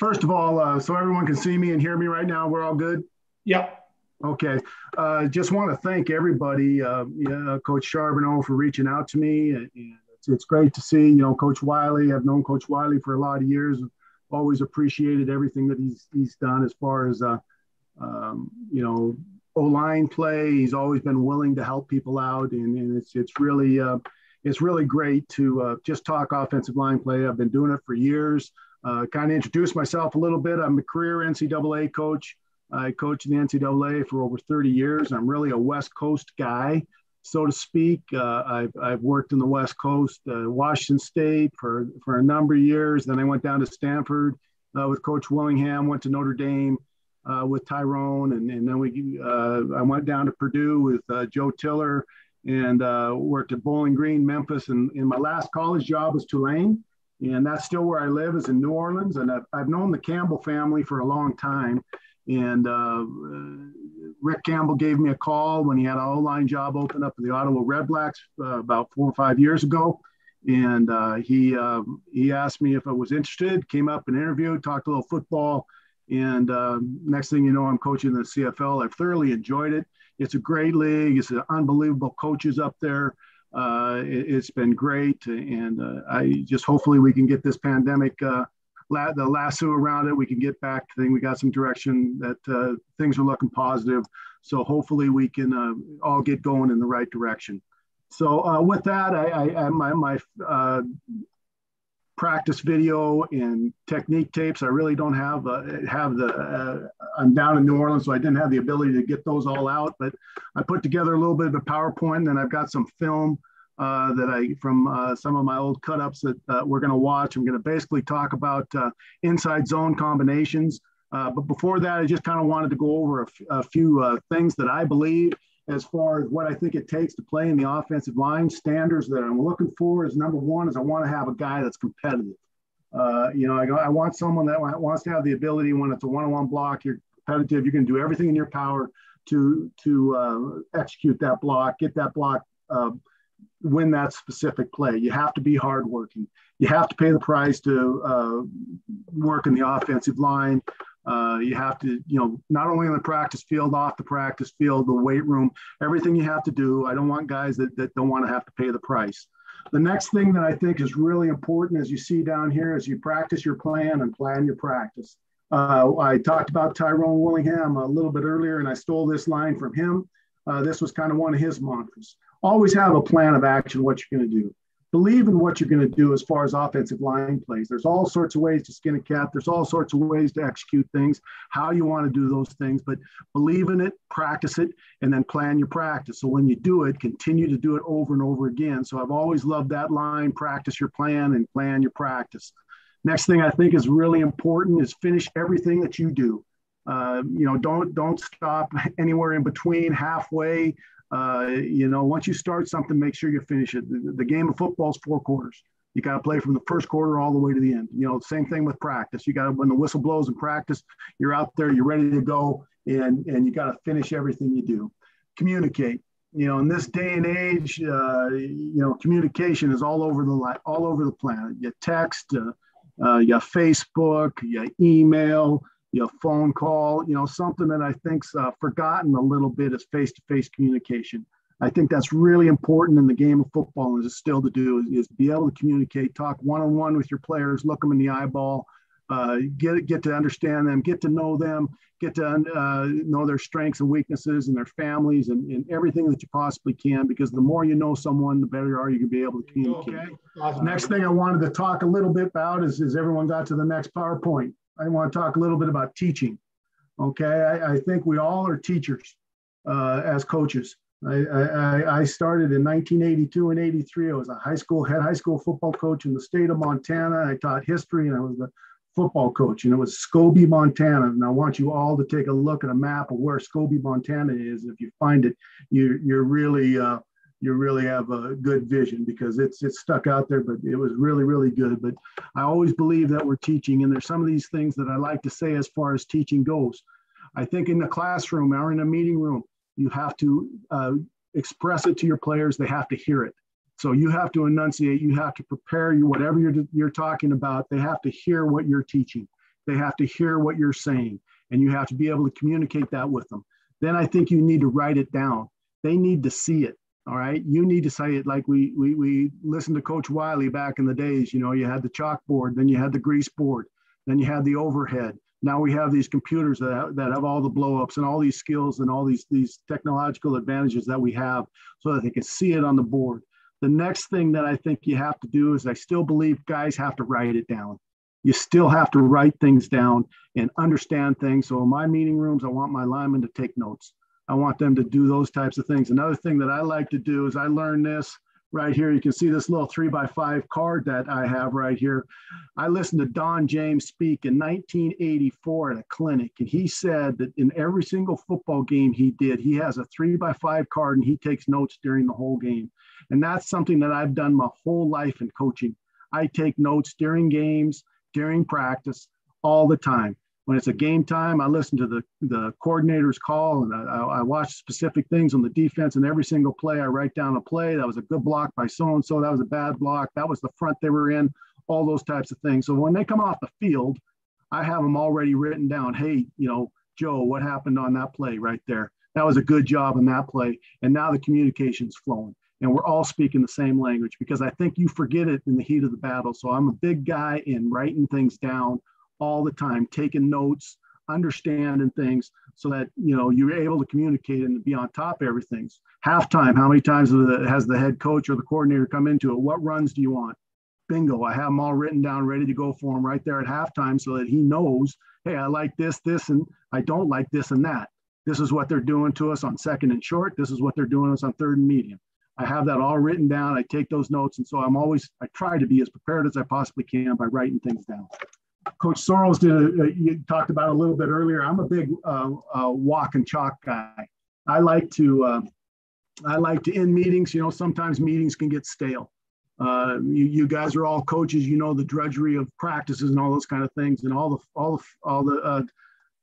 first of all, uh, so everyone can see me and hear me right now, we're all good? Yep. Okay. Uh, just want to thank everybody, uh, yeah, Coach Charbonneau, for reaching out to me. And it's, it's great to see, you know, Coach Wiley. I've known Coach Wiley for a lot of years. Always appreciated everything that he's he's done as far as, uh, um, you know, O line play. He's always been willing to help people out, and, and it's it's really uh, it's really great to uh, just talk offensive line play. I've been doing it for years. Uh, kind of introduce myself a little bit. I'm a career NCAA coach. I coached in the NCAA for over 30 years. I'm really a West Coast guy, so to speak. Uh, I've, I've worked in the West Coast, uh, Washington State for, for a number of years. Then I went down to Stanford uh, with Coach Willingham, went to Notre Dame uh, with Tyrone, and, and then we uh, I went down to Purdue with Joe Tiller and worked at Bowling Green, Memphis. And, and my last college job was Tulane and that's still where I live is in New Orleans. And I've, I've known the Campbell family for a long time. And uh, Rick Campbell gave me a call when he had an O-line job open up in the Ottawa Redblacks uh, about four or five years ago. And uh, he um, he asked me if I was interested. Came up and interviewed, talked a little football, and um, next thing you know, I'm coaching the CFL. I've thoroughly enjoyed it. It's a great league. It's an unbelievable coaches up there. Uh, it, has been great, and uh, I just hopefully we can get this pandemic, uh, la- the lasso around it. We can get back to things. We got some direction that uh, things are looking positive. So hopefully we can uh, all get going in the right direction. So uh, with that, I, I, I my, my practice video and technique tapes. I really don't have uh, have the. Uh, I'm down in New Orleans, so I didn't have the ability to get those all out. But I put together a little bit of a PowerPoint, and I've got some film uh, that I from uh, some of my old cutups that uh, we're going to watch. I'm going to basically talk about uh, inside zone combinations. but before that, I just kind of wanted to go over a, few things that I believe as far as what I think it takes to play in the offensive line. Standards that I'm looking for is number one is I want to have a guy that's competitive. Uh, you know, I, I want someone that wants to have the ability when it's a one-on-one block, you're competitive, you're going to do everything in your power to to uh, execute that block, get that block, uh, win that specific play. You have to be hardworking. You have to pay the price to uh, work in the offensive line. Uh, you have to, you know, not only on the practice field, off the practice field, the weight room, everything you have to do. I don't want guys that, that don't want to have to pay the price. The next thing that I think is really important, as you see down here, is you practice your plan and plan your practice. Uh, I talked about Tyrone Willingham a little bit earlier, and I stole this line from him. Uh, this was kind of one of his mantras. Always have a plan of action, what you're going to do believe in what you're going to do as far as offensive line plays. There's all sorts of ways to skin a cat. There's all sorts of ways to execute things, how you want to do those things, but believe in it, practice it, and then plan your practice. So when you do it, continue to do it over and over again. So I've always loved that line practice your plan and plan your practice. Next thing I think is really important is finish everything that you do. Uh, you know, don't don't stop anywhere in between, halfway, uh, you know, once you start something, make sure you finish it. The, the game of football is four quarters. You got to play from the first quarter all the way to the end. You know, same thing with practice. You got to, when the whistle blows in practice, you're out there, you're ready to go, and, and you got to finish everything you do. Communicate. You know, in this day and age, uh, you know, communication is all over the all over the planet. You text, uh, uh, you Facebook, you email, you know, phone call, you know, something that I think's uh, forgotten a little bit is face-to-face communication. I think that's really important in the game of football and is still to do is, is be able to communicate, talk one-on-one with your players, look them in the eyeball, uh, get get to understand them, get to know them, get to uh, know their strengths and weaknesses and their families and, and, everything that you possibly can. Because the more you know someone, the better you are you to be able to communicate. Okay. Awesome. Next thing I wanted to talk a little bit about is, is everyone got to the next PowerPoint. I want to talk a little bit about teaching. Okay, I, I think we all are teachers uh, as coaches. I, I, I, started in 1982 and 83. I was a high school head high school football coach in the state of Montana. I taught history and I was the football coach. And it was Scobey, Montana. And I want you all to take a look at a map of where Scobey, Montana is. If you find it, you, you're really uh, you really have a good vision because it's it's stuck out there, but it was really, really good. But I always believe that we're teaching, and there's some of these things that I like to say as far as teaching goes. I think in the classroom or in a meeting room, you have to uh, express it to your players. They have to hear it. So you have to enunciate. You have to prepare you whatever you're you're talking about. They have to hear what you're teaching. They have to hear what you're saying and you have to be able to communicate that with them. Then I think you need to write it down. They need to see it. All right. You need to say it like we we we listened to Coach Wiley back in the days. You know, you had the chalkboard, then you had the grease board, then you had the overhead. Now we have these computers that have, that have all the blowups and all these skills and all these these technological advantages that we have, so that they can see it on the board. The next thing that I think you have to do is I still believe guys have to write it down. You still have to write things down and understand things. So in my meeting rooms, I want my linemen to take notes. I want them to do those types of things. Another thing that I like to do is I learned this right here. You can see this little three by five card that I have right here. I listened to Don James speak in 1984 at a clinic, and he said that in every single football game he did, he has a three by five card and he takes notes during the whole game. And that's something that I've done my whole life in coaching. I take notes during games, during practice, all the time. When it's a game time, I listen to the, the coordinator's call and I, I watch specific things on the defense. And every single play, I write down a play. That was a good block by so and so. That was a bad block. That was the front they were in, all those types of things. So when they come off the field, I have them already written down. Hey, you know, Joe, what happened on that play right there? That was a good job on that play. And now the communication's flowing and we're all speaking the same language because I think you forget it in the heat of the battle. So I'm a big guy in writing things down all the time, taking notes, understanding things so that you know you're able to communicate and be on top of everything. Halftime, how many times has the head coach or the coordinator come into it? What runs do you want? Bingo, I have them all written down, ready to go for him right there at halftime so that he knows, hey, I like this, this, and I don't like this and that. This is what they're doing to us on second and short. This is what they're doing us on third and medium. I have that all written down. I take those notes. And so I'm always, I try to be as prepared as I possibly can by writing things down. Coach Sorrells did, a, you talked about a little bit earlier. I'm a big uh, uh, walk and chalk guy. I like to, uh, I like to end meetings. You know, sometimes meetings can get stale. Uh, you, you, guys are all coaches. You know the drudgery of practices and all those kind of things, and all the all the all the uh,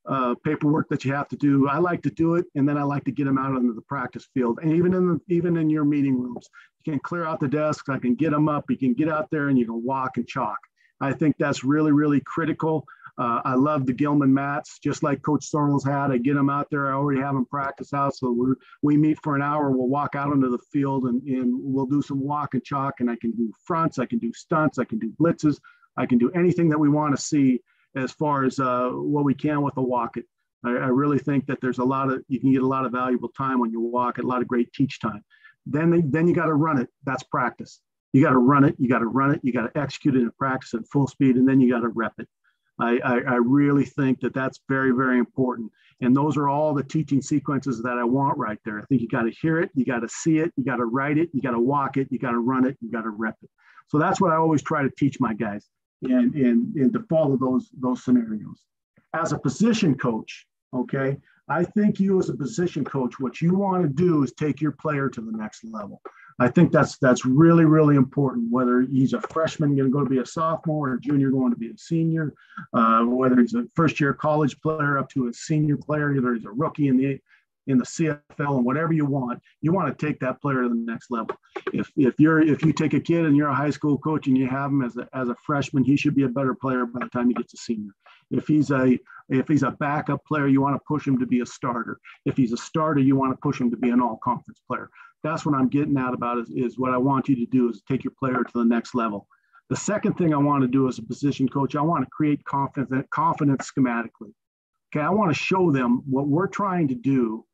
uh, paperwork that you have to do. I like to do it, and then I like to get them out into the practice field. And even in the, even in your meeting rooms, you can clear out the desks. I can get them up. You can get out there and you can walk and chalk. I think that's really really critical. Uh, I love the Gilman mats, just like Coach Sorrells had. I get them out there. I already have them practice out. So we we meet for an hour. We'll walk out into the field and, and we'll do some walk and chalk. And I can do fronts. I can do stunts. I can do blitzes. I can do anything that we want to see as far as uh, what we can with a walk it. I, I, really think that there's a lot of you can get a lot of valuable time when you walk it, a lot of great teach time. Then then you got to run it. That's practice. You got to run it. You got to run it. You got to execute it in practice at full speed, and then you got to rep it. I, I, I really think that that's very very important. And those are all the teaching sequences that I want right there. I think you got to hear it, you got to see it, you got to write it, you got to walk it, you got to run it, you got to rep it. So that's what I always try to teach my guys and, and, and to follow those, those scenarios. As a position coach, okay, I think you as a position coach, what you want to do is take your player to the next level. I think that's that's really really important. Whether he's a freshman going to go to be a sophomore or a junior going to be a senior, uh, whether he's a first year college player up to a senior player, either he's a rookie in the in the CFL and whatever you want, you want to take that player to the next level. If if you're if you take a kid and you're a high school coach and you have him as a as a freshman, he should be a better player by the time he gets a senior. If he's a if he's a backup player, you want to push him to be a starter. If he's a starter, you want to push him to be an all conference player. That's what I'm getting at about is, is what I want you to do is take your player to the next level. The second thing I want to do as a position coach, I want to create confidence confidence schematically. Okay, I want to show them what we're trying to do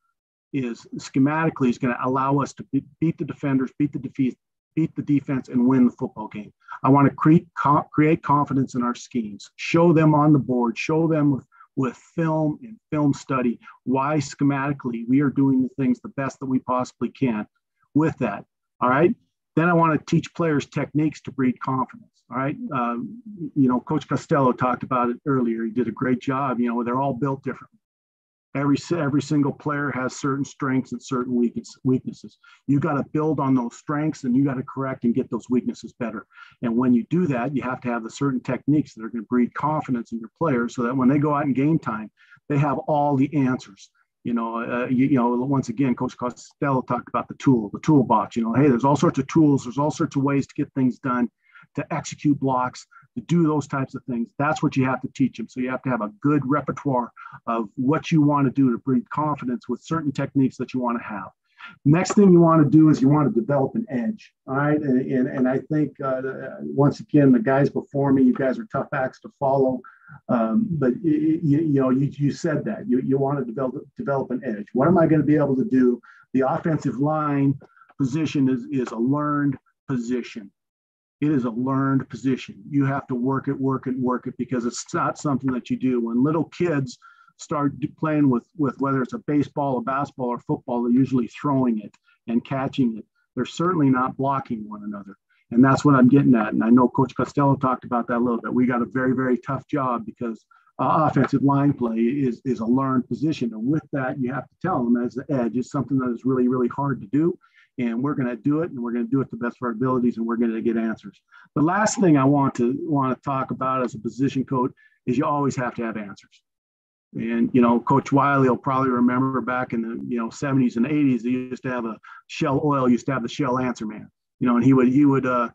is schematically is going to allow us to beat the defenders, beat the defeat, beat the defense, and win the football game. I want to create create confidence in our schemes, show them on the board, show them with with film and film study why schematically we are doing the things the best that we possibly can with that. All right. Then I want to teach players techniques to breed confidence. All right. Um, you know, Coach Costello talked about it earlier. He did a great job. You know, they're all built differently. Every every single player has certain strengths and certain weaknesses. You got to build on those strengths and you got to correct and get those weaknesses better. And when you do that, you have to have the certain techniques that are going to breed confidence in your players, so that when they go out in game time, they have all the answers. You know, uh, you, you, know, once again, Coach Costello talked about the tool, the toolbox. You know, hey, there's all sorts of tools, there's all sorts of ways to get things done, to execute blocks to do those types of things. That's what you have to teach them. So you have to have a good repertoire of what you want to do to breed confidence with certain techniques that you want to have. Next thing you want to do is you want to develop an edge. All right. And, and, and I think, uh, once again, the guys before me, you guys are tough acts to follow. Um, but you, you, know, you, you said that you, you want to develop, develop an edge. What am I going to be able to do? The offensive line position is, is a learned position. It is a learned position. You have to work it, work it, work it because it's not something that you do. When little kids start playing with, with whether it's a baseball, a basketball, or football, they're usually throwing it and catching it. They're certainly not blocking one another. And that's what I'm getting at. And I know Coach Costello talked about that a little bit. We got a very, very tough job because uh, offensive line play is, is a learned position. And with that, you have to tell them as the edge is something that is really, really hard to do. And we're going to do it and we're going to do it to the best of our abilities and we're going to get answers. The last thing I want to want to talk about as a position coach is you always have to have answers. And you know, Coach Wiley will probably remember back in the you know 70s and 80s, they used to have a Shell Oil used to have the Shell Answer Man. You know, and he would he would uh,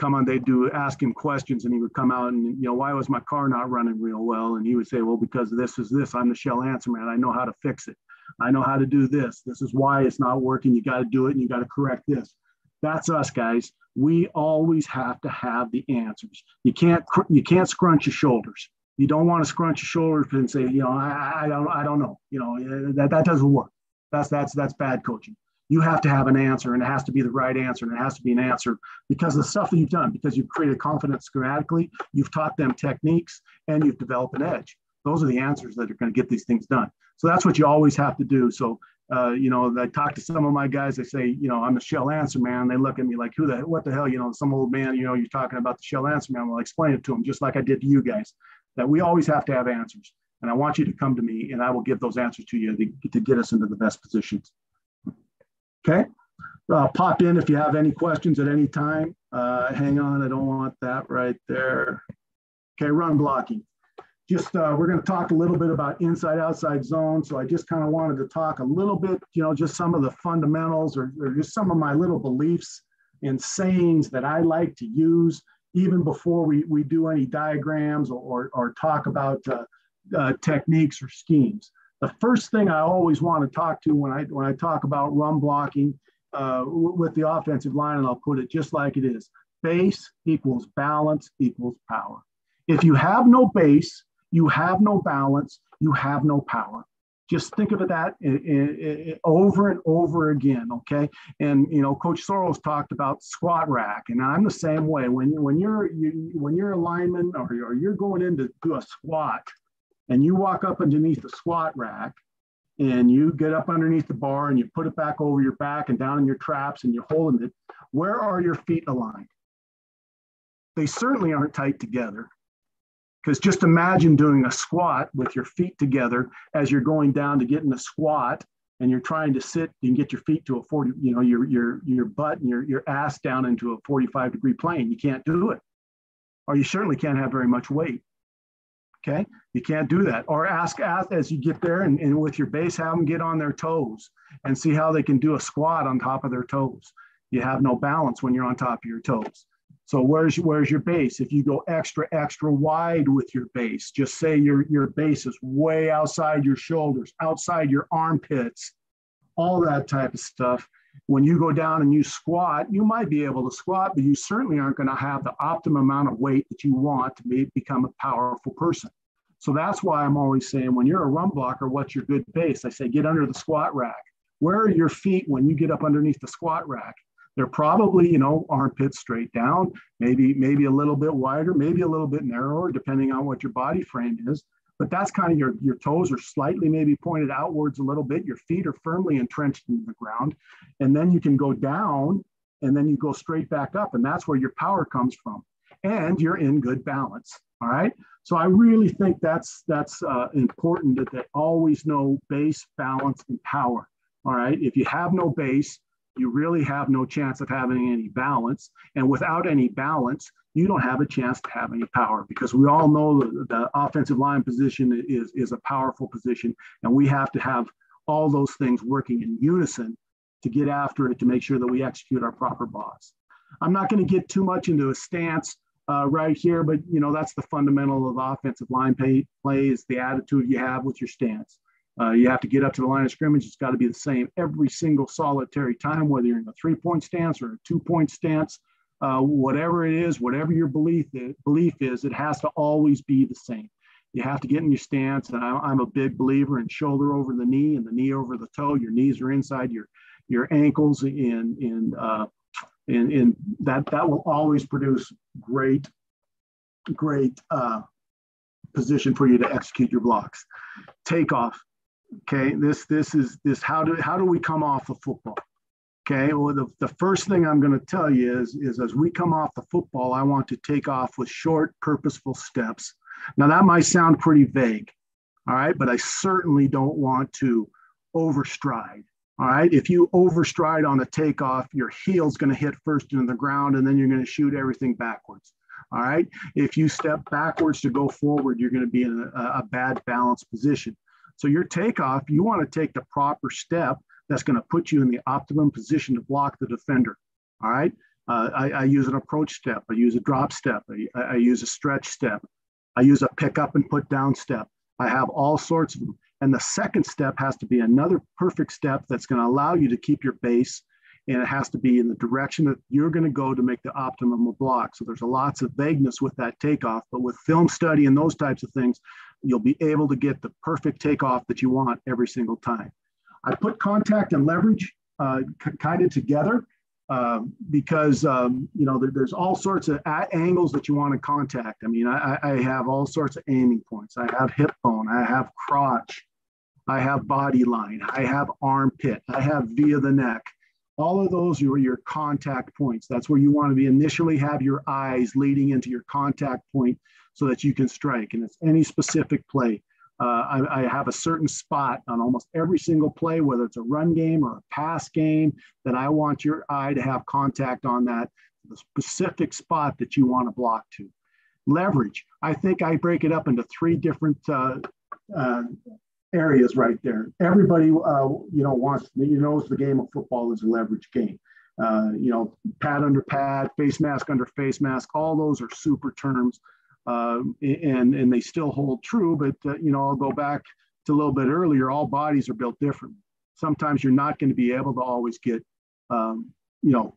come on. They'd do ask him questions, and he would come out and you know, why was my car not running real well? And he would say, well, because this is this. I'm the Shell Answer Man. I know how to fix it. I know how to do this. This is why it's not working. You got to do it, and you got to correct this. That's us, guys. We always have to have the answers. You can't you can't scrunch your shoulders you don't want to scrunch your shoulders and say, you know, I, I don't, I don't know. You know, that, that doesn't work. That's that's that's bad coaching. You have to have an answer, and it has to be the right answer, and it has to be an answer because the stuff that you've done, because you've created confidence schematically, you've taught them techniques, and you've developed an edge. Those are the answers that are going to get these things done. So that's what you always have to do. So uh, you know, I talk to some of my guys. They say, you know, I'm the shell answer man. They look at me like, who the what the hell? You know, some old man. You know, you're talking about the shell answer man. Well, explain it to them, just like I did to you guys that we always have to have answers. And I want you to come to me and I will give those answers to you to, to get us into the best positions. Okay. Uh, pop in if you have any questions at any time. Uh, hang on, I don't want that right there. Okay, run blocking. Just uh, we're going to talk a little bit about inside outside zone. So I just kind of wanted to talk a little bit, you know, just some of the fundamentals or, or just some of my little beliefs and sayings that I like to use even before we, we do any diagrams or, or, or talk about uh, uh, techniques or schemes. The first thing I always want to talk to when I, when I talk about run blocking uh, with the offensive line, and I'll put it just like it is, base equals balance equals power. If you have no base, you have no balance, you have no power. Just think of it that over and over again okay? And you know coach soros talked about squat rack and i'm the same way. When when you're you, when you're a lineman or, or you're going in to do a squat and you walk up underneath the squat rack and you get up underneath the bar and you put it back over your back and down in your traps and you're holding it where are your feet aligned they certainly aren't tight together because just imagine doing a squat with your feet together as you're going down to get in a squat and you're trying to sit and get your feet to a 40, you know, your your your butt and your, your ass down into a 45 degree plane. You can't do it. Or you certainly can't have very much weight. Okay. You can't do that. Or ask, as you get there and, and with your base, have them get on their toes and see how they can do a squat on top of their toes. You have no balance when you're on top of your toes. So where's where's your base? If you go extra extra wide with your base, just say your your base is way outside your shoulders, outside your armpits, all that type of stuff. When you go down and you squat, you might be able to squat, but you certainly aren't going to have the optimum amount of weight that you want to be, become a powerful person. So that's why I'm always saying when you're a run blocker, what's your good base? I say get under the squat rack. Where are your feet when you get up underneath the squat rack? They're probably, you know, armpits straight down, maybe, maybe a little bit wider, maybe a little bit narrower, depending on what your body frame is. But that's kind of your, your toes are slightly maybe pointed outwards a little bit. Your feet are firmly entrenched in the ground. And then you can go down and then you go straight back up. And that's where your power comes from. And you're in good balance. All right. So I really think that's that's uh, important that they always know base, balance, and power. All right. If you have no base, you really have no chance of having any balance. And without any balance, you don't have a chance to have any power because we all know the, the offensive line position is, is a powerful position. And we have to have all those things working in unison to get after it to make sure that we execute our proper boss. I'm not going to get too much into a stance uh, right here, but you know that's the fundamental of offensive line play, play is the attitude you have with your stance. Uh, you have to get up to the line of scrimmage. It's got to be the same every single solitary time, whether you're in a three-point stance or a two-point stance, uh, whatever it is, whatever your belief is, belief is, it has to always be the same. You have to get in your stance, and I'm, I'm a big believer in shoulder over the knee and the knee over the toe. Your knees are inside your your ankles, and and uh, and that that will always produce great great uh, position for you to execute your blocks. Takeoff. Okay, this this is this how do how do we come off the football? Okay, well the, the first thing I'm going to tell you is is as we come off the football, I want to take off with short, purposeful steps. Now that might sound pretty vague, all right, but I certainly don't want to overstride. All right, if you overstride on a takeoff, your heel's going to hit first into the ground, and then you're going to shoot everything backwards. All right, if you step backwards to go forward, you're going to be in a, a bad balance position. So your takeoff, you want to take the proper step that's going to put you in the optimum position to block the defender. All right. Uh, I, I, use an approach step. I use a drop step. I, I, use a stretch step. I use a pick up and put down step. I have all sorts of them. And the second step has to be another perfect step that's going to allow you to keep your base. And it has to be in the direction that you're going to go to make the optimum block. So there's a lots of vagueness with that takeoff. But with film study and those types of things, you'll be able to get the perfect takeoff that you want every single time. I put contact and leverage uh, kind of together uh, because um, you know there, there's all sorts of angles that you want to contact. I mean, I, I, have all sorts of aiming points. I have hip bone. I have crotch. I have body line. I have armpit. I have via the neck. All of those are your contact points. That's where you want to be initially have your eyes leading into your contact point so that you can strike. And it's any specific play. Uh, I, I, have a certain spot on almost every single play, whether it's a run game or a pass game, that I want your eye to have contact on that, the specific spot that you want to block to. Leverage. I think I break it up into three different uh, uh, areas right there. Everybody, uh, you know, wants you knows the game of football is a leverage game. Uh, you know, pad under pad, face mask under face mask. All those are super terms and and they still hold true. But uh, you know, I'll go back to a little bit earlier. All bodies are built different. Sometimes you're not going to be able to always get, um, you know,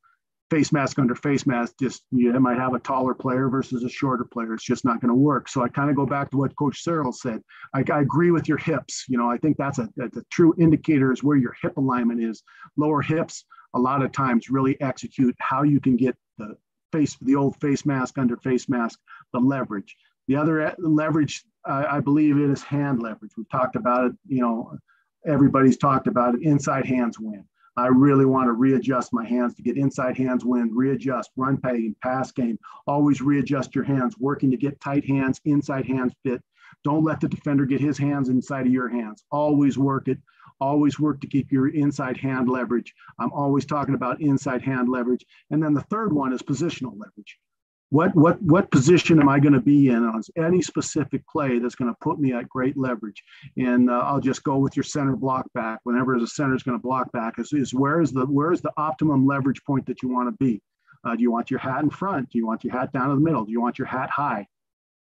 face mask under face mask. Just you might have a taller player versus a shorter player. It's just not going to work. So I kind of go back to what Coach Searle said. I, I, agree with your hips. You know, I think that's a, a, a true indicator is where your hip alignment is. Lower hips a lot of times really execute how you can get the face the old face mask under face mask the leverage the other uh, leverage I, I believe it is hand leverage we've talked about it you know everybody's talked about it inside hands win I really want to readjust my hands to get inside hands win, readjust, run game, pass game. Always readjust your hands, working to get tight hands, inside hands fit. Don't let the defender get his hands inside of your hands. Always work it. Always work to keep your inside hand leverage. I'm always talking about inside hand leverage. And then the third one is positional leverage. What, what, what position am I going to be in on any specific play that's going to put me at great leverage? And uh, I'll just go with your center block back. Whenever the center is going to block back, is, is where is the where is the optimum leverage point that you want to be? Uh, do you want your hat in front? Do you want your hat down in the middle? Do you want your hat high?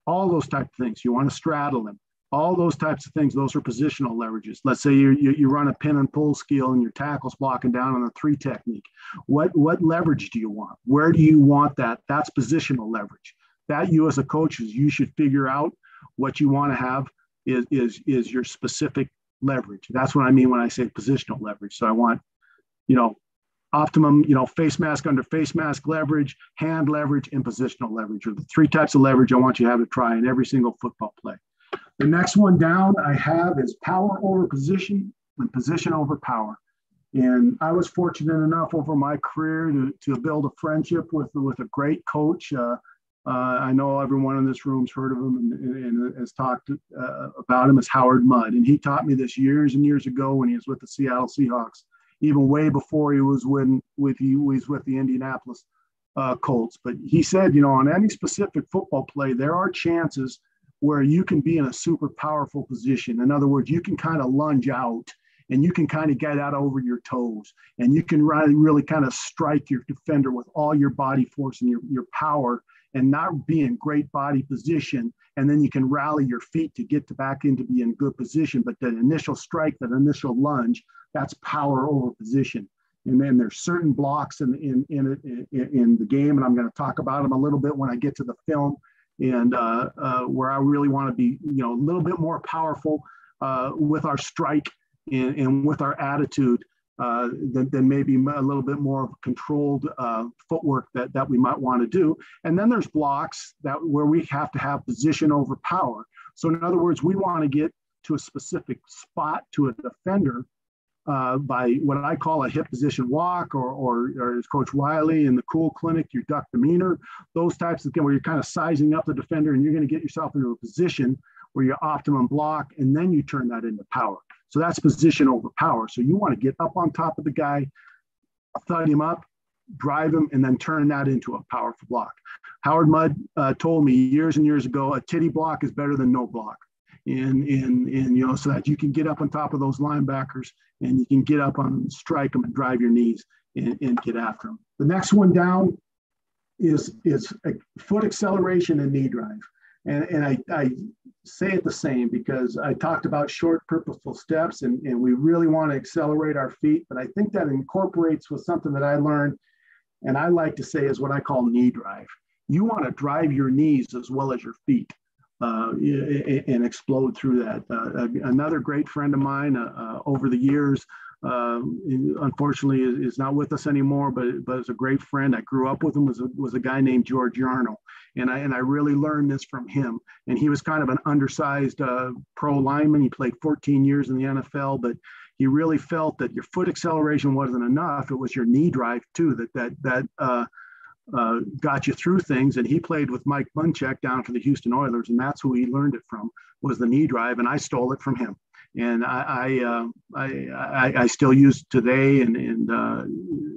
All those type of things. You want to straddle them all those types of things those are positional leverages. Let's say you, you, you run a pin and pull skill and your tackles blocking down on a three technique. What what leverage do you want? Where do you want that? That's positional leverage. That you as a coach is you should figure out what you want to have is is is your specific leverage. That's what i mean when i say positional leverage. So i want you know optimum you know face mask under face mask leverage hand leverage and positional leverage are the three types of leverage i want you to have to try in every single football play the next one down I have is power over position and position over power. And I was fortunate enough over my career to, to build a friendship with, with a great coach. Uh, uh, I know everyone in this room's heard of him and, and, and has talked uh, about him as Howard Mudd. And he taught me this years and years ago when he was with the Seattle Seahawks, even way before he was when with he was with the Indianapolis uh, Colts. But he said, you know, on any specific football play, there are chances – where you can be in a super powerful position. In other words, you can kind of lunge out and you can kind of get out over your toes and you can really, really kind of strike your defender with all your body force and your, your power and not be in great body position. And then you can rally your feet to get to back into be in good position. But that initial strike, that initial lunge, that's power over position. And then there's certain blocks in in in, in, in the game, and I'm going to talk about them a little bit when I get to the film, and uh, uh, where I really want to be, you know, a little bit more powerful uh, with our strike and, and with our attitude uh, than, than, maybe a little bit more controlled uh, footwork that, that we might want to do. And then there's blocks that where we have to have position over power. So in other words, we want to get to a specific spot to a defender uh, by what I call a hip position walk, or, or, or as Coach Wiley in the Cool Clinic, your duck demeanor, those types of things where you're kind of sizing up the defender and you're going to get yourself into a position where you optimum block, and then you turn that into power. So that's position over power. So you want to get up on top of the guy, thud him up, drive him, and then turn that into a powerful block. Howard Mudd uh, told me years and years ago, a titty block is better than no block. And, and, and, you know, so that you can get up on top of those linebackers and you can get up on, strike them and drive your knees and, and get after them. The next one down is, is foot acceleration and knee drive. And, and I, I say it the same because I talked about short purposeful steps and, and we really want to accelerate our feet, but I think that incorporates with something that I learned and I like to say is what I call knee drive. You want to drive your knees as well as your feet uh, and explode through that. Uh, another great friend of mine uh, uh over the years, um, unfortunately, is, not with us anymore, but but is a great friend. I grew up with him was a, was a guy named George Yarno, and I and I really learned this from him. And he was kind of an undersized uh, pro lineman. He played 14 years in the NFL, but he really felt that your foot acceleration wasn't enough. It was your knee drive too that that that uh, got you through things. And he played with Mike Munchak down for the Houston Oilers, and that's who he learned it from was the knee drive, and I stole it from him and I I, uh, I, I, still use today. And and uh,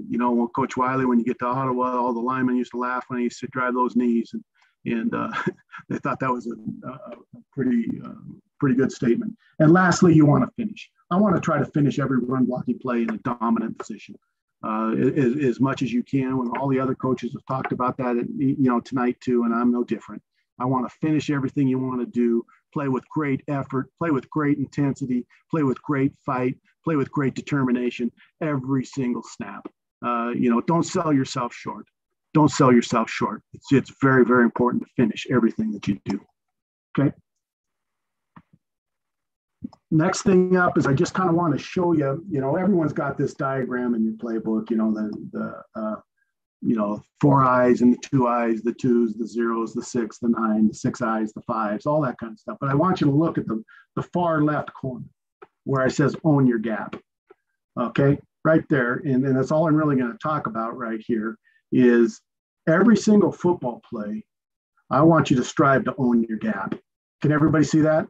you know, Coach Wiley, when you get to Ottawa, all the linemen used to laugh when he used to drive those knees, and and uh, they thought that was a, a pretty uh, pretty good statement. And lastly, you want to finish. I want to try to finish every run blocking play in a dominant position. Uh, as, as much as you can. When all the other coaches have talked about that, you know, tonight too, and I'm no different. I want to finish everything you want to do play with great effort, play with great intensity, play with great fight, play with great determination every single snap. Uh, you know, don't sell yourself short. Don't sell yourself short. It's, it's very, very important to finish everything that you do. Okay. Next thing up is I just kind of want to show you, you know, everyone's got this diagram in your playbook, you know, the, the uh, you know, four eyes and the two eyes, the twos, the zeros, the six, the nine, the six eyes, the fives, all that kind of stuff. But I want you to look at the, the far left corner where it says own your gap. Okay, right there. And, and that's all I'm really going to talk about right here is every single football play, I want you to strive to own your gap. Can everybody see that?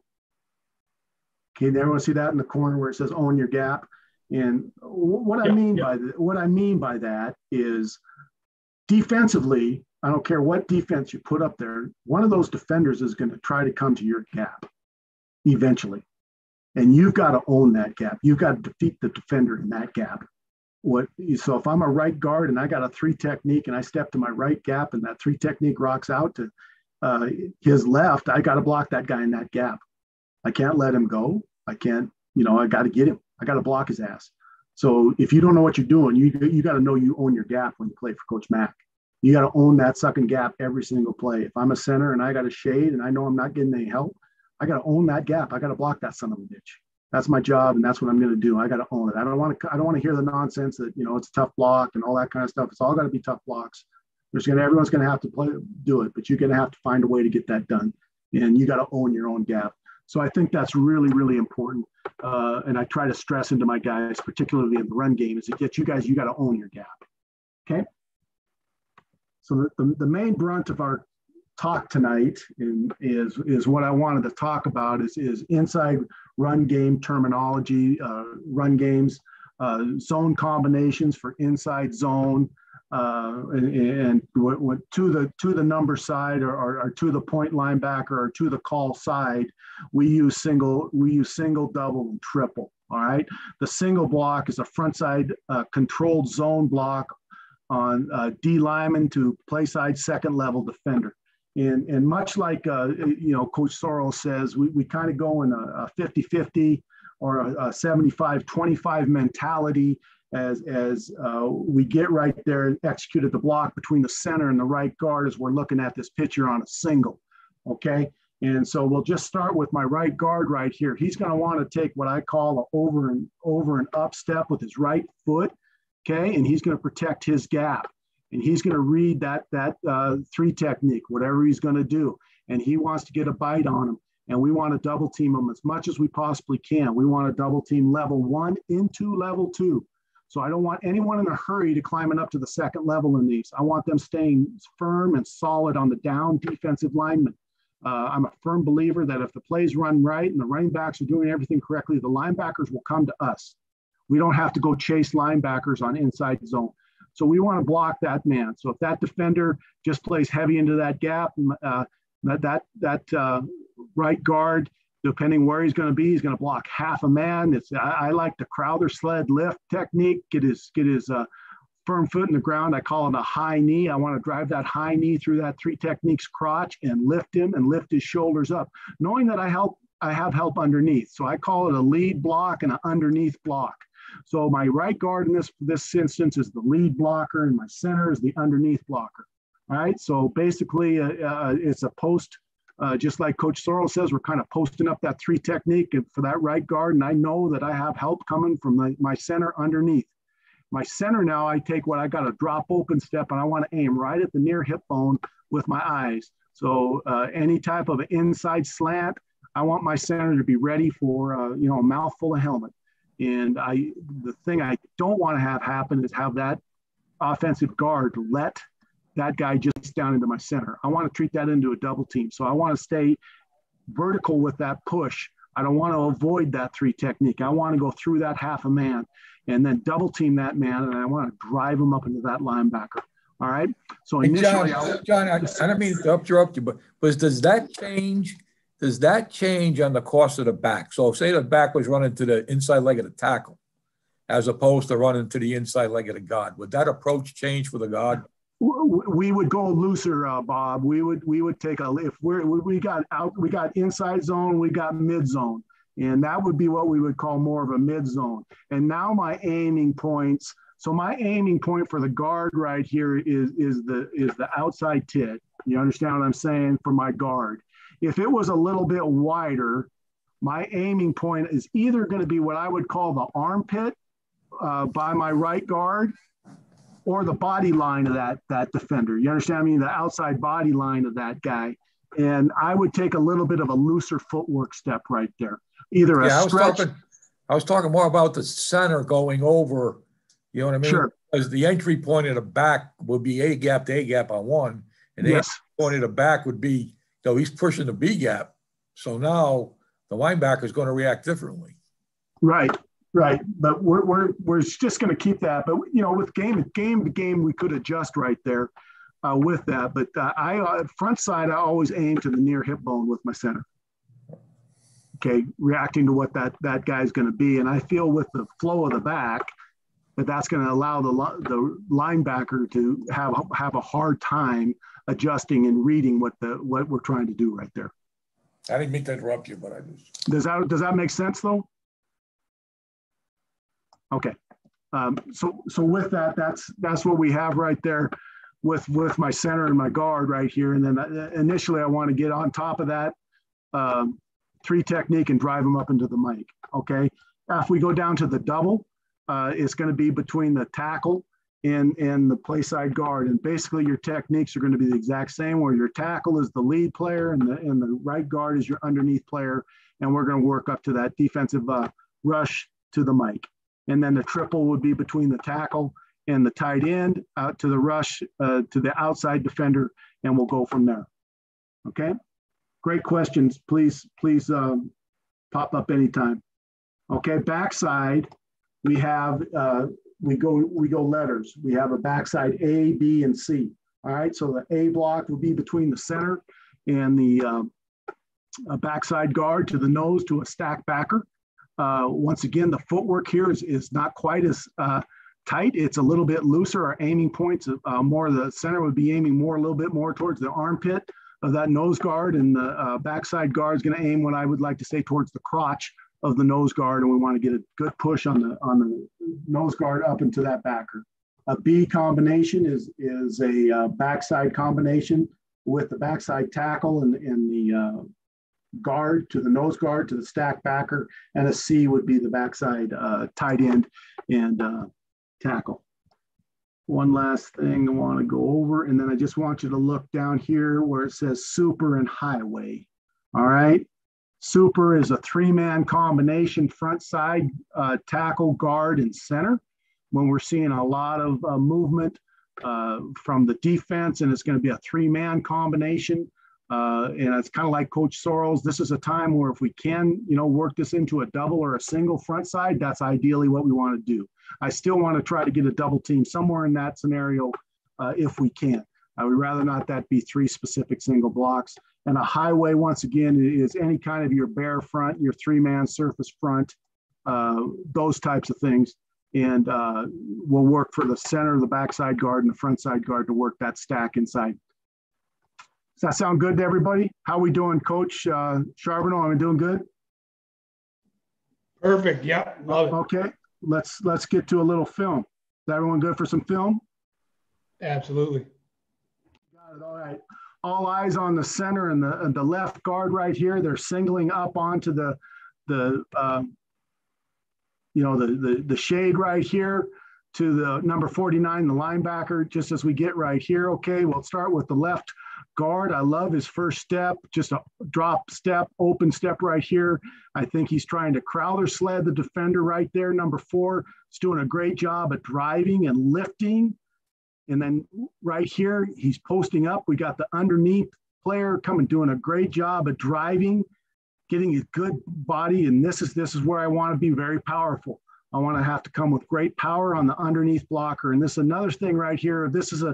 Can everyone see that in the corner where it says own your gap? And what I mean by the, what I mean by that is defensively, I don't care what defense you put up there, one of those defenders is going to try to come to your gap eventually. And you've got to own that gap. You've got to defeat the defender in that gap. What so if I'm a right guard and I got a three technique and I step to my right gap and that three technique rocks out to uh, his left, I got to block that guy in that gap. I can't let him go. I can't, you know, I got to get him. I got to block his ass. So if you don't know what you're doing, you you got to know you own your gap when you play for Coach Mack. You got to own that sucking gap every single play. If I'm a center and I got a shade and I know I'm not getting any help, I got to own that gap. I got to block that son of a bitch. That's my job, and that's what I'm going to do. I got to own it. I don't want to. I don't want to hear the nonsense that you know it's a tough block and all that kind of stuff. It's all got to be tough blocks. There's going to everyone's going to have to play do it, but you're going to have to find a way to get that done, and you got to own your own gap. So I think that's really, really important. Uh, and I try to stress into my guys, particularly in the run game, is that get you guys, you got to own your gap. Okay. So the, the, the main brunt of our talk tonight in, is, is what I wanted to talk about is, is inside run game terminology, uh, run games, uh, zone combinations for inside zone, uh, and, and what, what, to the to the number side or, or, or, to the point linebacker or to the call side, we use single we use single, double, and triple. All right. The single block is a frontside uh, controlled zone block on uh, D lineman to play side second level defender. And, and much like, uh, you know, Coach Sorrell says, we, we kind of go in a 50 50 or a 75 25 mentality as, as uh, we get right there and executed the block between the center and the right guard as we're looking at this picture on a single. Okay. And so we'll just start with my right guard right here. He's going to want to take what I call an over and over and up step with his right foot. Okay. And he's going to protect his gap. And he's going to read that, that uh, three technique, whatever he's going to do. And he wants to get a bite on him. And we want to double team him as much as we possibly can. We want to double team level one into level two. So I don't want anyone in a hurry to climbing up to the second level in these. I want them staying firm and solid on the down defensive lineman. Uh, I'm a firm believer that if the plays run right and the running backs are doing everything correctly, the linebackers will come to us. We don't have to go chase linebackers on inside zone. So we want to block that man. So if that defender just plays heavy into that gap, uh, that that that uh, right guard depending where he's going to be, he's going to block half a man. It's I, I like the Crowder sled lift technique. Get his get his uh, firm foot in the ground. I call it a high knee. I want to drive that high knee through that three techniques crotch and lift him and lift his shoulders up, knowing that I help I have help underneath. So I call it a lead block and an underneath block. So my right guard in this this instance is the lead blocker, and my center is the underneath blocker. All right. So basically, uh, uh, it's a post uh, just like Coach Sorrell says, we're kind of posting up that three technique for that right guard. And I know that I have help coming from my, my center underneath. My center now, I take what I got a drop open step and I want to aim right at the near hip bone with my eyes. So uh, any type of inside slant, I want my center to be ready for, uh, you know, a mouthful of helmet. And I, the thing I don't want to have happen is have that offensive guard let that guy just down into my center. I want to treat that into a double team. So I want to stay vertical with that push. I don't want to avoid that three technique. I want to go through that half a man and then double team that man, and I want to drive him up into that linebacker. All right. So initially, John, John I, I, don't mean to interrupt you, but but does that change? Does that change on the cost of the back? So say the back was running to the inside leg of the tackle, as opposed to running to the inside leg of the guard. Would that approach change for the guard? We would go looser, uh, Bob. We would we would take a if we're we got out we got inside zone, we got mid zone, and that would be what we would call more of a mid zone. And now my aiming points. So my aiming point for the guard right here is is the is the outside tit. You understand what I'm saying for my guard. If it was a little bit wider, my aiming point is either going to be what I would call the armpit uh, by my right guard or the body line of that that defender. You understand I mean? The outside body line of that guy. And I would take a little bit of a looser footwork step right there. Either a yeah, stretch. I was talking, I was talking more about the center going over. You know what I mean? Sure. Because the entry point of the back would be A gap to A gap on one, and the yes. point of the back would be so he's pushing the B gap. So now the linebacker is going to react differently. Right. Right, but we're we're we're just going to keep that. But you know, with game game to game, we could adjust right there uh, with that. But uh, I uh, front side, I always aim to the near hip bone with my center. Okay, reacting to what that that guy's going to be, and I feel with the flow of the back that that's going to allow the the linebacker to have have a hard time adjusting and reading what the what we're trying to do right there. I didn't mean to interrupt you, but I just does that does that make sense though? Okay. Um, so so with that, that's that's what we have right there with with my center and my guard right here. And then uh, initially I want to get on top of that um, three technique and drive them up into the mic. Okay. If we go down to the double, uh, it's going to be between the tackle and, and the play side guard. And basically your techniques are going to be the exact same where your tackle is the lead player and the, and the right guard is your underneath player. And we're going to work up to that defensive uh, rush to the mic. And then the triple would be between the tackle and the tight end out to the rush uh, to the outside defender, and we'll go from there. Okay, great questions. Please, please um, pop up anytime. Okay, backside, we have uh, we go we go letters. We have a backside A, B, and C. All right, so the A block will be between the center and the um, backside guard to the nose to a stack backer. Uh, once again, the footwork here is, is not quite as uh, tight. It's a little bit looser. Our aiming points, uh, more the center would be aiming more, a little bit more towards the armpit of that nose guard, and the uh, backside guard is going to aim what I would like to say towards the crotch of the nose guard, and we want to get a good push on the on the nose guard up into that backer. A B combination is is a uh, backside combination with the backside tackle and, and the guard to the nose guard to the stack backer, and a C would be the backside uh, tight end and uh, tackle. One last thing I want to go over, and then I just want you to look down here where it says super and highway. All right. Super is a three-man combination, front side, uh, tackle, guard, and center. When we're seeing a lot of uh, movement uh, from the defense, and it's going to be a three-man combination. Uh, and it's kind of like Coach Sorrells. This is a time where if we can, you know, work this into a double or a single front side, that's ideally what we want to do. I still want to try to get a double team somewhere in that scenario uh, if we can. I would rather not that be three specific single blocks. And a highway, once again, is any kind of your bare front, your three-man surface front, uh, those types of things. And uh, we'll work for the center, the backside guard, and the front side guard to work that stack inside. Does that sound good to everybody? How we doing, Coach uh, Charbonneau? Are we doing good? Perfect. Yeah. Love it. Okay. Let's let's get to a little film. Is everyone good for some film? Absolutely. Got it. All right all eyes on the center and the, and the left guard right here. They're singling up onto the, the um, you know, the, the, the shade right here to the number 49, the linebacker, just as we get right here. Okay, we'll start with the left guard. I love his first step, just a drop step, open step right here. I think he's trying to Crowther sled the defender right there. Number four is doing a great job at driving and lifting and then right here, he's posting up. We got the underneath player coming, doing a great job of driving, getting a good body. And this is this is where I want to be very powerful. I want to have to come with great power on the underneath blocker. And this is another thing right here. This is a,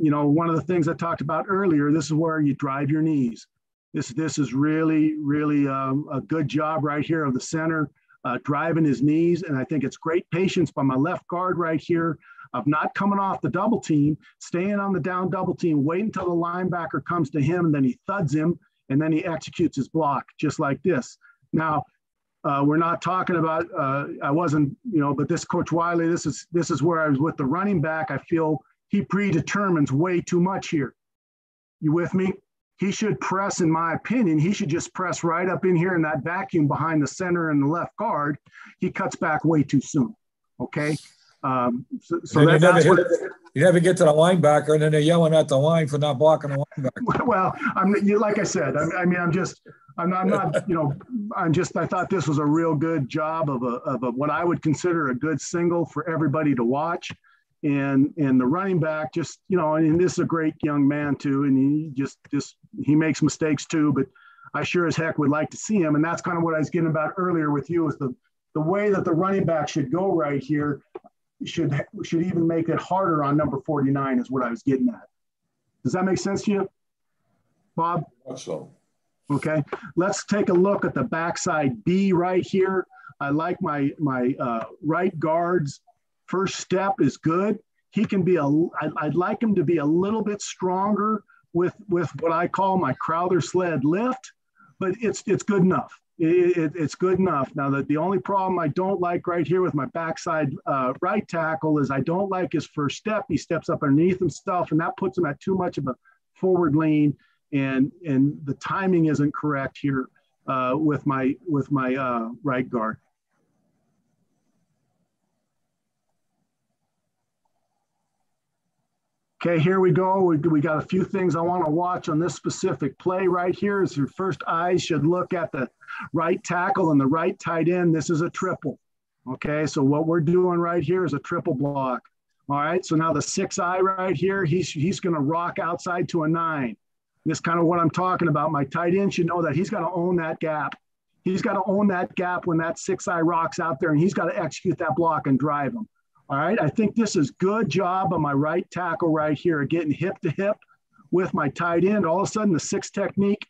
you know, one of the things I talked about earlier. This is where you drive your knees. This this is really really um, a good job right here of the center uh, driving his knees. And I think it's great patience by my left guard right here of not coming off the double team, staying on the down double team, wait until the linebacker comes to him, and then he thuds him, and then he executes his block just like this. Now, uh, we're not talking about. Uh, I wasn't, you know, but this Coach Wiley. This is this is where I was with the running back. I feel he predetermines way too much here. You with me? He should press, in my opinion, he should just press right up in here in that vacuum behind the center and the left guard. He cuts back way too soon. Okay. Um, so, so that, you, never that's hit, what. you never get to the linebacker, and then they're yelling at the line for not blocking the linebacker. Well, I'm like I said. I, I mean, I'm just, I'm not, I'm not, you know, I'm just. I thought this was a real good job of a, of a what I would consider a good single for everybody to watch, and and the running back just, you know, and this is a great young man too, and he just just he makes mistakes too, but I sure as heck would like to see him, and that's kind of what I was getting about earlier with you is the the way that the running back should go right here should should even make it harder on number 49 is what I was getting at. Does that make sense to you, Bob? So. Okay, let's take a look at the backside B right here. I like my my uh, right guard's first step is good. He can be a. I'd like him to be a little bit stronger with with what I call my Crowther sled lift, but it's it's good enough it, it, it's good enough. Now, that the only problem I don't like right here with my backside uh, right tackle is I don't like his first step. He steps up underneath himself, and that puts him at too much of a forward lean, and and the timing isn't correct here uh, with my with my uh, right guard. Okay, here we go. We, we got a few things I want to watch on this specific play right here. Is your first eyes should look at the right tackle and the right tight end. This is a triple. Okay, so what we're doing right here is a triple block. All right, so now the six eye right here, he's, he's going to rock outside to a nine. This is kind of what I'm talking about. My tight end should know that he's got to own that gap. He's got to own that gap when that six eye rocks out there, and he's got to execute that block and drive him. All right, I think this is good job on my right tackle right here, getting hip to hip with my tight end. All of a sudden, the six technique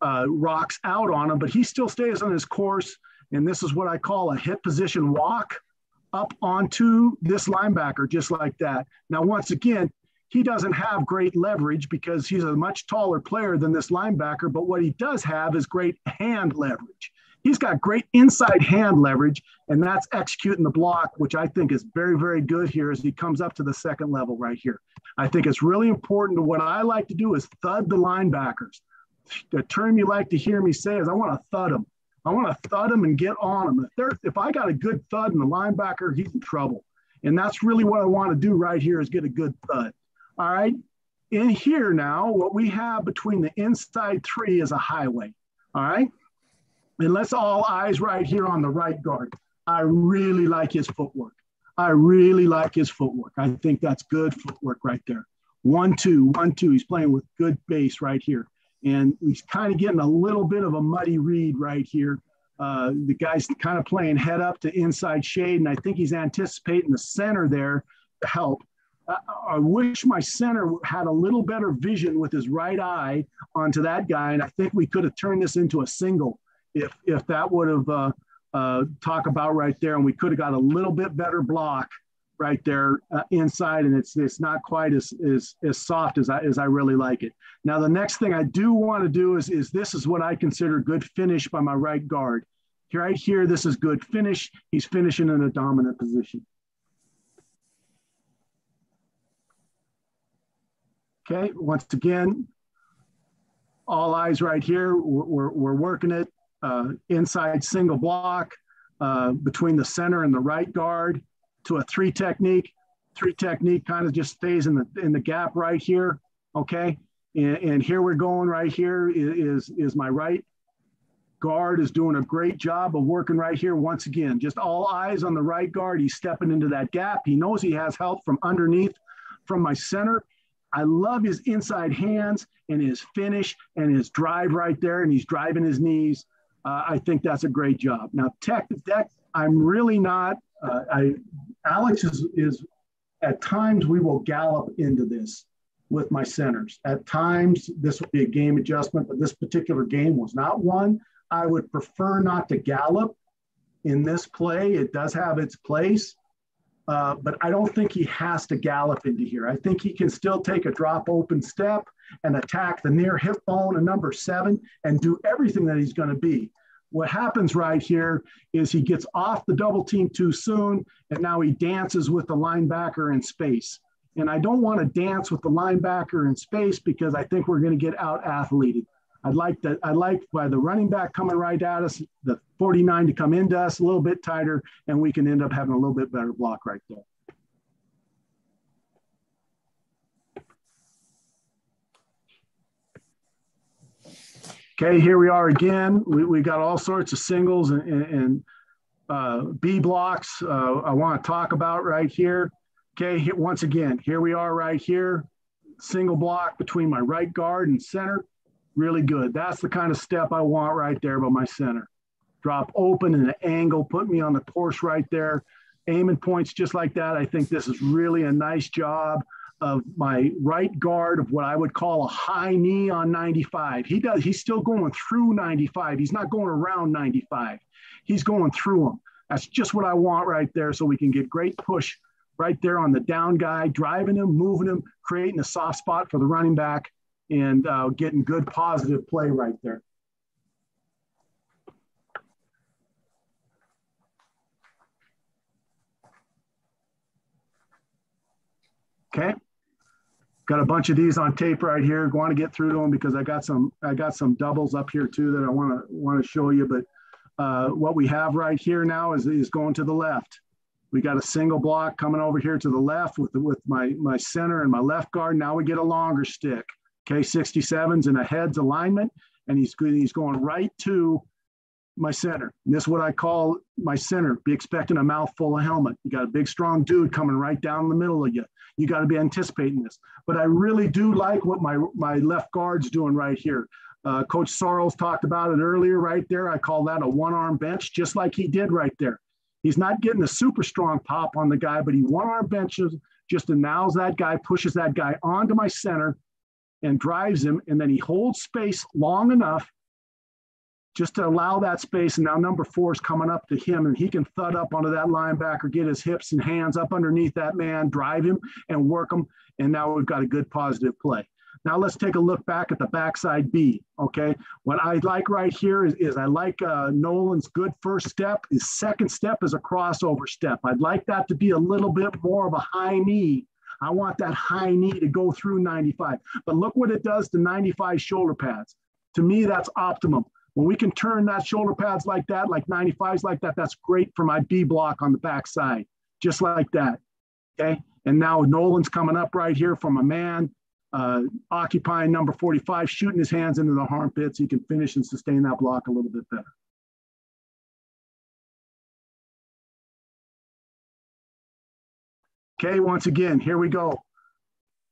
uh, rocks out on him, but he still stays on his course And this is what I call a hip position walk up onto this linebacker, just like that. Now, once again, he doesn't have great leverage because he's a much taller player than this linebacker, but what he does have is great hand leverage. He's got great inside hand leverage, and that's executing the block, which I think is very, very good here as he comes up to the second level right here. I think it's really important. To what I like to do is thud the linebackers. The term you like to hear me say is I want to thud them. I want to thud them and get on them. If, if I got a good thud in the linebacker, he's in trouble. And that's really what I want to do right here is get a good thud. All right. In here now, what we have between the inside three is a highway. All right. And let's all eyes right here on the right guard. I really like his footwork. I really like his footwork. I think that's good footwork right there. One, two, one, two. He's playing with good base right here. And he's kind of getting a little bit of a muddy read right here. Uh, the guy's kind of playing head up to inside shade, and I think he's anticipating the center there to help. I wish my center had a little better vision with his right eye onto that guy, and I think we could have turned this into a single if if that would have uh, uh, talk about right there, and we could have got a little bit better block right there uh, inside, and it's it's not quite as, as as soft as I as I really like it. Now the next thing I do want to do is is this is what I consider good finish by my right guard. Right here, this is good finish. He's finishing in a dominant position. Okay, once again, all eyes right here. We're, we're, we're working it uh, inside single block uh, between the center and the right guard to a three technique. Three technique kind of just stays in the in the gap right here. Okay, and, and here we're going right here is is my right guard is doing a great job of working right here. Once again, just all eyes on the right guard. He's stepping into that gap. He knows he has help from underneath, from my center. I love his inside hands and his finish and his drive right there, and he's driving his knees. Uh, I think that's a great job. Now, tech, tech I'm really not. Uh, I Alex is is at times we will gallop into this with my centers. At times this would be a game adjustment, but this particular game was not one. I would prefer not to gallop in this play. It does have its place. Uh, but I don't think he has to gallop into here. I think he can still take a drop open step and attack the near hip bone and number seven and do everything that he's going to be. What happens right here is he gets off the double team too soon, and now he dances with the linebacker in space. And I don't want to dance with the linebacker in space because I think we're going to get out athleted. I'd like that. I'd like by the running back coming right at us, the 49 to come into us a little bit tighter, and we can end up having a little bit better block right there. Okay, here we are again. We, we got all sorts of singles and, and uh, B blocks uh, I want to talk about right here. Okay, once again, here we are right here. Single block between my right guard and center really good. That's the kind of step I want right there by my center. Drop open and an angle, put me on the course right there. Aiming points just like that. I think this is really a nice job of my right guard of what I would call a high knee on 95. He does, he's still going through 95. He's not going around 95. He's going through them. That's just what I want right there so we can get great push right there on the down guy, driving him, moving him, creating a soft spot for the running back and uh, getting good positive play right there. Okay. Got a bunch of these on tape right here. Want to get through to them because I got some I got some doubles up here too that I want to want to show you. But uh, what we have right here now is, is going to the left. We got a single block coming over here to the left with with my my center and my left guard. Now we get a longer stick. K67's in a heads alignment, and he's, he's going right to my center. And this is what I call my center. Be expecting a mouthful of helmet. You got a big, strong dude coming right down the middle of you. You got to be anticipating this. But I really do like what my, my left guard's doing right here. Uh, Coach Sorrells talked about it earlier right there. I call that a one-arm bench, just like he did right there. He's not getting a super strong pop on the guy, but he one-arm benches, just announces that guy, pushes that guy onto my center, and drives him, and then he holds space long enough just to allow that space. And now number four is coming up to him, and he can thud up onto that linebacker, get his hips and hands up underneath that man, drive him, and work him. And now we've got a good positive play. Now let's take a look back at the backside B. Okay, what I like right here is, is I like uh, Nolan's good first step. His second step is a crossover step. I'd like that to be a little bit more of a high knee. I want that high knee to go through 95. But look what it does to 95 shoulder pads. To me, that's optimum. When we can turn that shoulder pads like that, like 95s like that, that's great for my B block on the backside, just like that. Okay. And now Nolan's coming up right here from a man uh, occupying number 45, shooting his hands into the armpits. He can finish and sustain that block a little bit better. Okay, once again, here we go.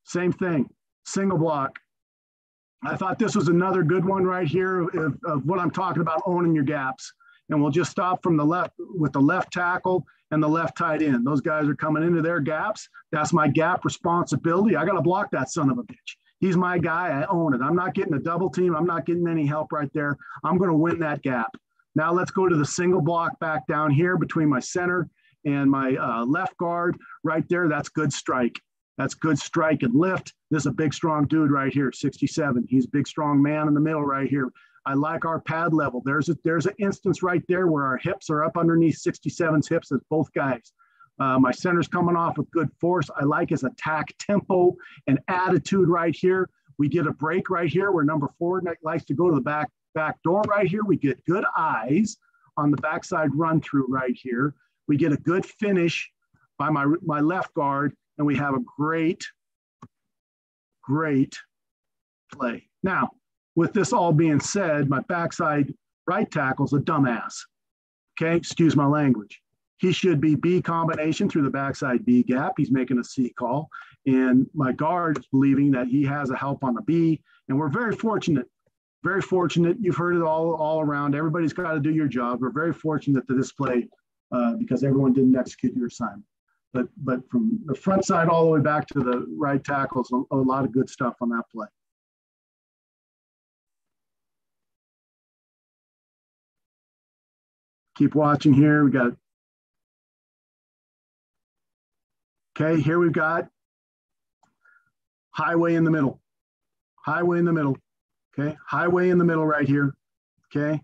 Same thing, single block. I thought this was another good one right here of, of what I'm talking about, owning your gaps. And we'll just stop from the left with the left tackle and the left tight end. Those guys are coming into their gaps. That's my gap responsibility. I got to block that son of a bitch. He's my guy. I own it. I'm not getting a double team. I'm not getting any help right there. I'm going to win that gap. Now let's go to the single block back down here between my center and my uh, left guard right there. That's good strike. That's good strike and lift. This is a big, strong dude right here, 67. He's a big, strong man in the middle right here. I like our pad level. There's a, there's an instance right there where our hips are up underneath 67's hips as both guys. Uh, my center's coming off with good force. I like his attack tempo and attitude right here. We get a break right here where number four likes to go to the back back door right here. We get good eyes on the backside run through right here. We get a good finish by my, my left guard, and we have a great, great play. Now, with this all being said, my backside right tackle's a dumbass. Okay, excuse my language. He should be B combination through the backside B gap. He's making a C call. And my guard is believing that he has a help on the B. And we're very fortunate, very fortunate. You've heard it all, all around. Everybody's got to do your job. We're very fortunate to this play uh, because everyone didn't execute your assignment. But, but from the front side all the way back to the right tackles, a, a lot of good stuff on that play. Keep watching here. We got, okay, here we've got highway in the middle. Highway in the middle. Okay, highway in the middle right here. Okay,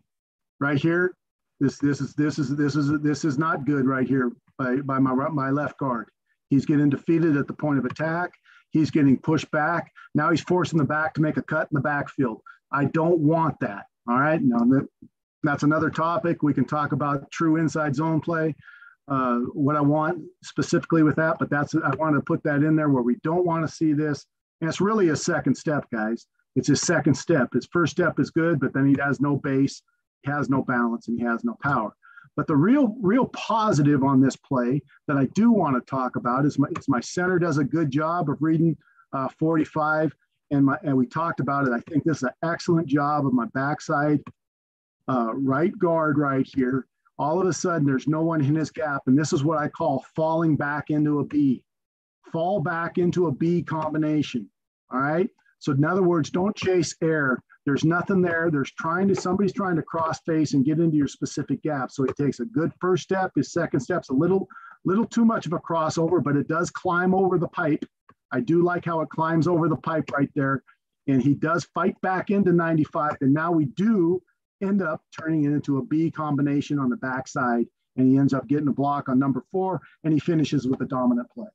right here. This this is this is this is this is not good right here by by my my left guard. He's getting defeated at the point of attack. He's getting pushed back. Now he's forcing the back to make a cut in the backfield. I don't want that. All right. Now that's another topic. We can talk about true inside zone play, uh, what I want specifically with that, but that's, I want to put that in there where we don't want to see this. And it's really a second step, guys. It's his second step. His first step is good, but then he has no base, he has no balance, and he has no power. But the real, real positive on this play that I do want to talk about is my, is my center does a good job of reading uh, 45, and my and we talked about it. I think this is an excellent job of my backside uh, right guard right here. All of a sudden, there's no one in his gap. And this is what I call falling back into a B. Fall back into a B combination. All right. So, in other words, don't chase air. There's nothing there. There's trying to, somebody's trying to cross face and get into your specific gap. So, it takes a good first step. His second step's a little, little too much of a crossover, but it does climb over the pipe. I do like how it climbs over the pipe right there. And he does fight back into 95. And now we do end up turning it into a B combination on the backside, and he ends up getting a block on number four, and he finishes with a dominant play.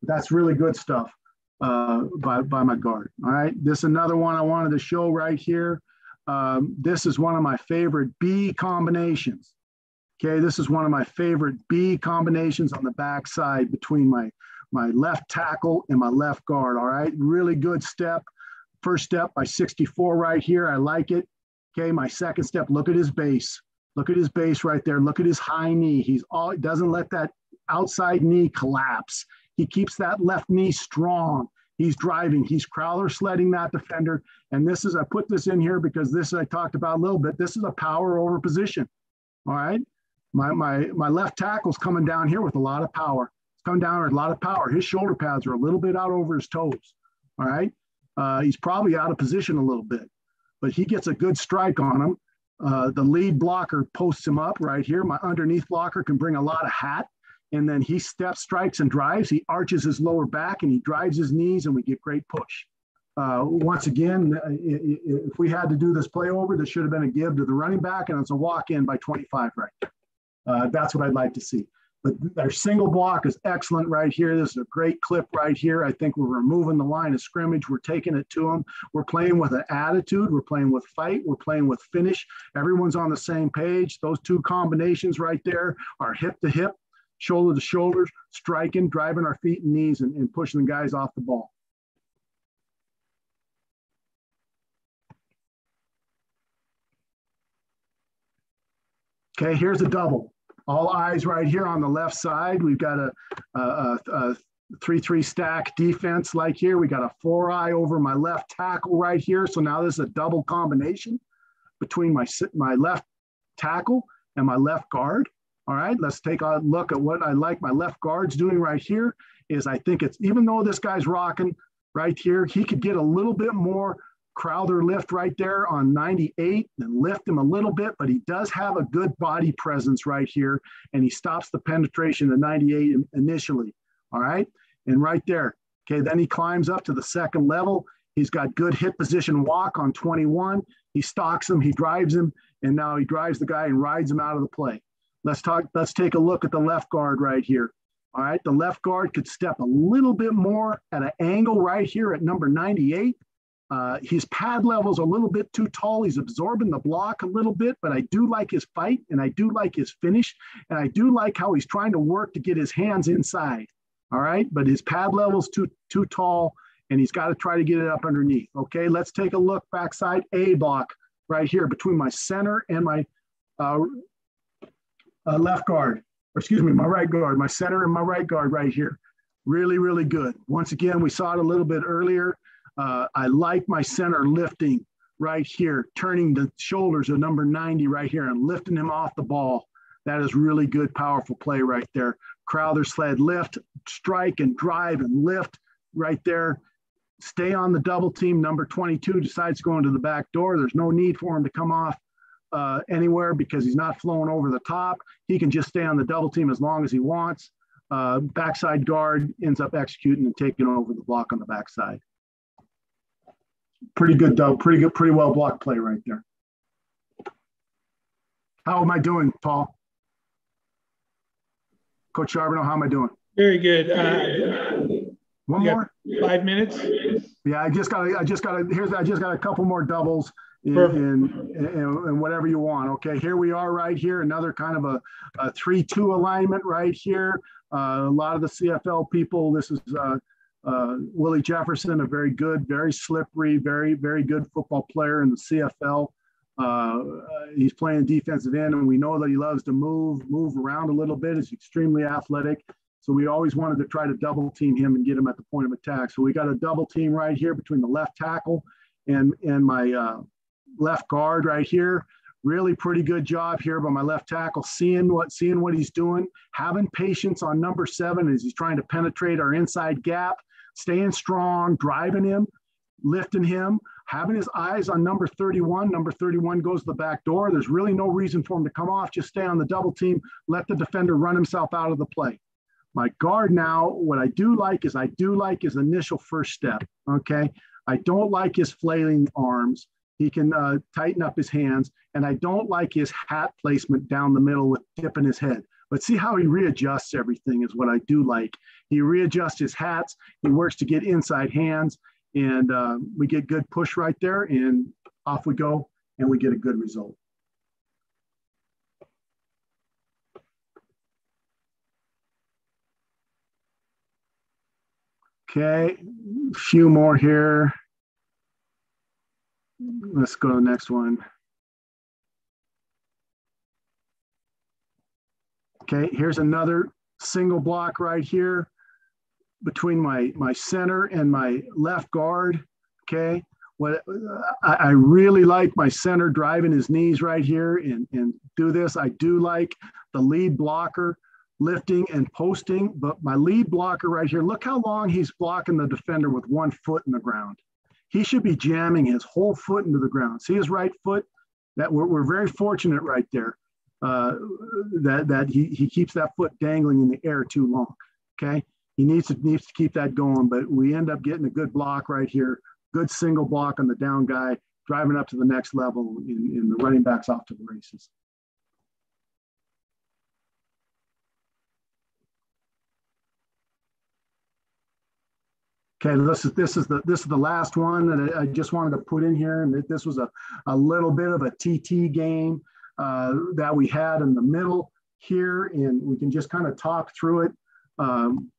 That's really good stuff uh, by, by my guard. All right, this is another one I wanted to show right here. Um, this is one of my favorite B combinations. Okay, this is one of my favorite B combinations on the backside between my, my left tackle and my left guard. All right, really good step. First step by 64 right here. I like it. Okay, my second step, look at his base. Look at his base right there. Look at his high knee. He's all doesn't let that outside knee collapse. He keeps that left knee strong. He's driving. He's Crowther sledding that defender. And this is I put this in here because this I talked about a little bit. This is a power over position. All right. My my my left tackle's coming down here with a lot of power. It's coming down with a lot of power. His shoulder pads are a little bit out over his toes. All right. Uh, he's probably out of position a little bit but he gets a good strike on him. Uh, the lead blocker posts him up right here. My underneath blocker can bring a lot of hat. And then he steps, strikes, and drives. He arches his lower back and he drives his knees, and we get great push. Uh, once again, uh, if we had to do this play over, this should have been a give to the running back, and it's a walk in by 25 right uh, that's what I'd like to see. But our single block is excellent right here. This is a great clip right here. I think we're removing the line of scrimmage. We're taking it to them. We're playing with an attitude. We're playing with fight. We're playing with finish. Everyone's on the same page. Those two combinations right there are hip to hip, shoulder to shoulder, striking, driving our feet and knees, and, and pushing the guys off the ball. Okay, here's a double. All eyes right here on the left side. We've got a, a, a, three three stack defense like here. We got a four eye over my left tackle right here. So now this is a double combination between my my left tackle and my left guard. All right, let's take a look at what I like my left guard's doing right here. Is I think it's even though this guy's rocking right here, he could get a little bit more Crowther lift right there on 98 and lift him a little bit, but he does have a good body presence right here and he stops the penetration of 98 initially. All right. And right there. Okay. Then he climbs up to the second level. He's got good hip position walk on 21. He stalks him, he drives him, and now he drives the guy and rides him out of the play. Let's talk, let's take a look at the left guard right here. All right, the left guard could step a little bit more at an angle right here at number 98 uh, his pad level's a little bit too tall. He's absorbing the block a little bit, but I do like his fight and I do like his finish. And I do like how he's trying to work to get his hands inside. All right. But his pad level's too, too tall and he's got to try to get it up underneath. Okay. Let's take a look backside A block right here between my center and my uh, uh, left guard, or excuse me, my right guard, my center and my right guard right here. Really, really good. Once again, we saw it a little bit earlier. Uh, I like my center lifting right here, turning the shoulders of number 90 right here and lifting him off the ball. That is really good, powerful play right there. Crowther sled lift, strike and drive and lift right there. Stay on the double team. Number 22 decides going to go into the back door. There's no need for him to come off uh, anywhere because he's not flowing over the top. He can just stay on the double team as long as he wants. Uh, backside guard ends up executing and taking over the block on the backside pretty good though. Pretty good, pretty well blocked play right there. How am I doing, Paul? Coach Charbonneau, how am I doing? Very good. Uh, One more. Five minutes. Yeah, I just got. I just got. Here's. I just got a couple more doubles. In, whatever you want. Okay, here we are right here, another kind of a, a 3-2 alignment right here. Uh, a lot of the CFL people, this is uh, uh, Willie Jefferson, a very good, very slippery, very, very good football player in the CFL. Uh, he's playing defensive end, and we know that he loves to move, move around a little bit. He's extremely athletic. So we always wanted to try to double team him and get him at the point of attack. So we got a double team right here between the left tackle and, and my uh, left guard right here. Really pretty good job here by my left tackle, seeing what seeing what he's doing, having patience on number seven as he's trying to penetrate our inside gap staying strong, driving him, lifting him, having his eyes on number 31. Number 31 goes to the back door. There's really no reason for him to come off. Just stay on the double team, let the defender run himself out of the play. My guard now, what I do like is I do like his initial first step. Okay. I don't like his flailing arms. He can uh, tighten up his hands. And I don't like his hat placement down the middle with dipping his head. But see how he readjusts everything is what I do like. He readjusts his hats. He works to get inside hands, and uh, we get good push right there, and off we go, and we get a good result. Okay, a few more here. Mm-hmm. Let's go to the next one. Okay, here's another single block right here between my, my center and my left guard. Okay, what I, I really like my center driving his knees right here and, and do this. I do like the lead blocker lifting and posting, but my lead blocker right here, look how long he's blocking the defender with one foot in the ground. He should be jamming his whole foot into the ground. See his right foot? that we're, we're very fortunate right there uh, that that he, he keeps that foot dangling in the air too long. Okay, he needs to needs to keep that going, but we end up getting a good block right here, good single block on the down guy, driving up to the next level, in, in the running backs off to the races. Okay, this is this is the this is the last one that I just wanted to put in here, and this was a, a little bit of a TT game uh, that we had in the middle here, and we can just kind of talk through it. Um,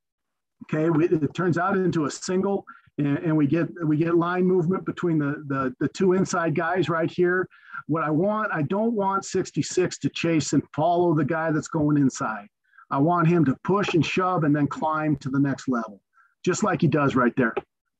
okay, we, it turns out into a single, and, and, we get we get line movement between the, the the two inside guys right here. What I want, I don't want 66 to chase and follow the guy that's going inside. I want him to push and shove and then climb to the next level just like he does right there.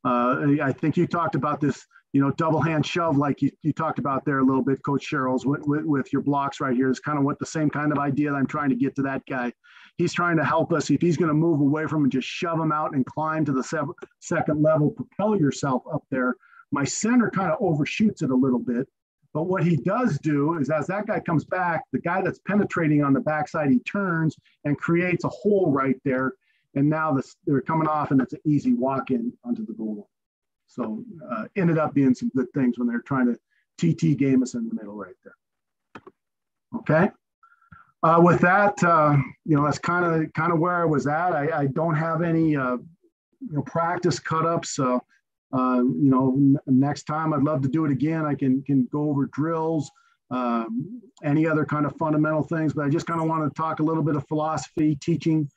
Uh, I think you talked about this, you know, double hand shove, like you, you talked about there a little bit, Coach Sherrills, with, with, with your blocks right here is kind of what the same kind of idea that I'm trying to get to that guy. He's trying to help us. If he's going to move away from him, just shove him out and climb to the second level, propel yourself up there. My center kind of overshoots it a little bit. But what he does do is as that guy comes back, the guy that's penetrating on the backside, he turns and creates a hole right there and now this, they're coming off and it's an easy walk in onto the goal. So uh, ended up being some good things when they're trying to TT game us in the middle right there. Okay. Uh, with that, uh, you know, that's kind of kind of where I was at. I, I don't have any, uh, you know, practice cut ups. So, uh, you know, next time I'd love to do it again. I can can go over drills, um, any other kind of fundamental things. But I just kind of want to talk a little bit of philosophy, teaching,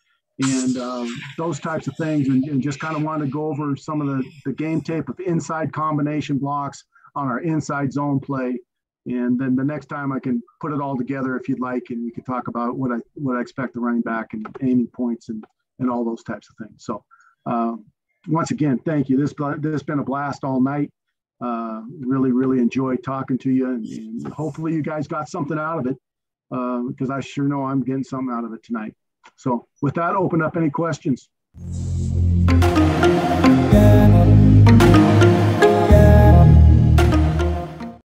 and um, those types of things, and, and just kind of want to go over some of the, the game tape of inside combination blocks on our inside zone play. And then the next time I can put it all together if you'd like, and we can talk about what I what I expect the running back and aiming points and and all those types of things. So um, once again, thank you. This this has been a blast all night. Uh, really, really enjoyed talking to you, and, and, hopefully you guys got something out of it because uh, I sure know I'm getting something out of it tonight. So with that, open up any questions.